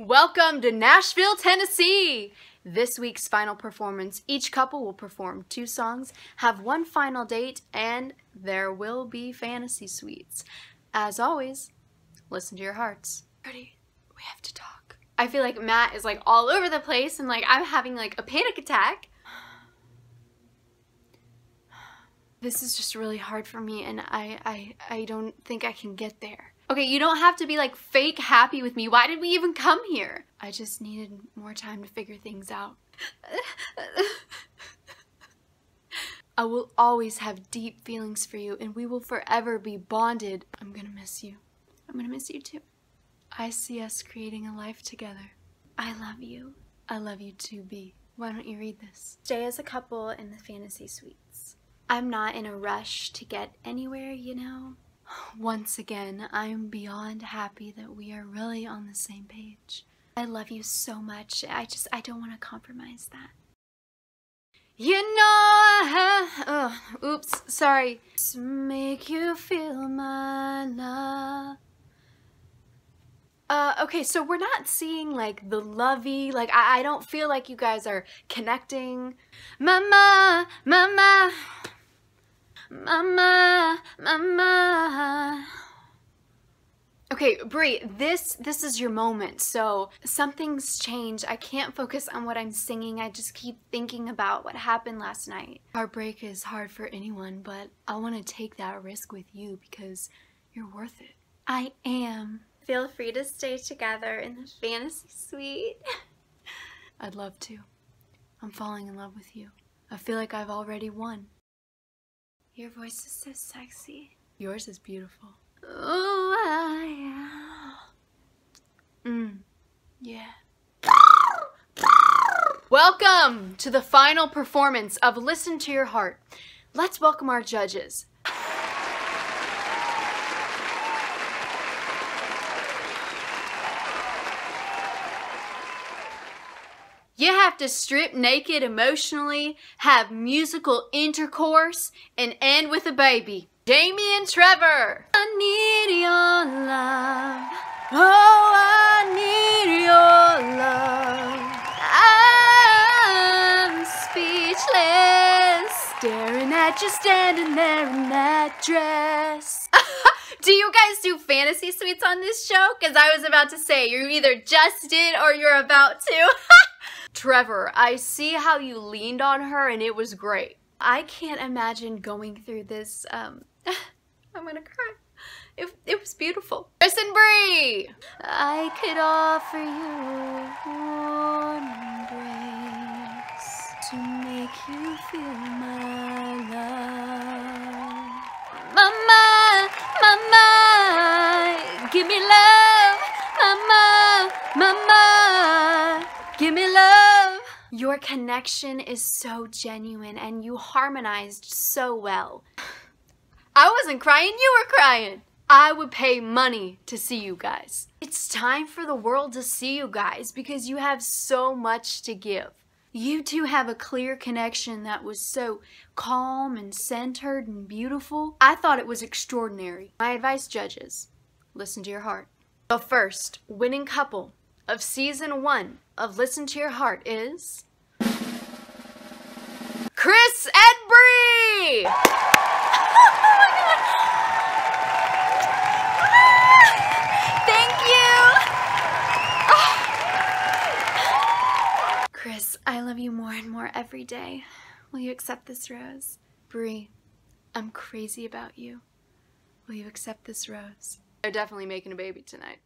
Welcome to Nashville, Tennessee! This week's final performance, each couple will perform two songs, have one final date, and there will be fantasy suites. As always, listen to your hearts. Ready? We have to talk. I feel like Matt is like all over the place and like I'm having like a panic attack. This is just really hard for me and I, I, I don't think I can get there. Okay, you don't have to be like fake happy with me. Why did we even come here? I just needed more time to figure things out. I will always have deep feelings for you and we will forever be bonded. I'm gonna miss you. I'm gonna miss you too. I see us creating a life together. I love you. I love you too, B. Why don't you read this? Stay as a couple in the fantasy suites. I'm not in a rush to get anywhere, you know. Once again, I'm beyond happy that we are really on the same page. I love you so much. I just, I don't want to compromise that. You know, oh, oops, sorry. To make you feel my love. Uh, okay, so we're not seeing like the lovey, like I, I don't feel like you guys are connecting. Mama, mama. Mama, mama. Okay, Bri, this this is your moment. So something's changed. I can't focus on what I'm singing. I just keep thinking about what happened last night. Heartbreak is hard for anyone, but I want to take that risk with you because you're worth it. I am. Feel free to stay together in the fantasy suite. I'd love to. I'm falling in love with you. I feel like I've already won. Your voice is so sexy. Yours is beautiful. Oh, I am. Mm. Yeah. Welcome to the final performance of Listen to Your Heart. Let's welcome our judges. You have to strip naked emotionally, have musical intercourse, and end with a baby. Jamie and Trevor. I need your love. Oh, I need your love. I'm speechless. Staring at you standing there in that dress. do you guys do fantasy suites on this show? Because I was about to say, you either just did or you're about to. Trevor, I see how you leaned on her and it was great. I can't imagine going through this, um, I'm gonna cry. It, it was beautiful. Chris and Bri! I could offer you warm embrace to make you feel my love. Mama, mama, give me love. Mama, mama. Your connection is so genuine and you harmonized so well. I wasn't crying, you were crying. I would pay money to see you guys. It's time for the world to see you guys because you have so much to give. You two have a clear connection that was so calm and centered and beautiful. I thought it was extraordinary. My advice, judges, listen to your heart. The first winning couple of season one of Listen to Your Heart is Chris and Bri! Thank you! Chris, I love you more and more every day. Will you accept this rose? Bri, I'm crazy about you. Will you accept this rose? They're definitely making a baby tonight.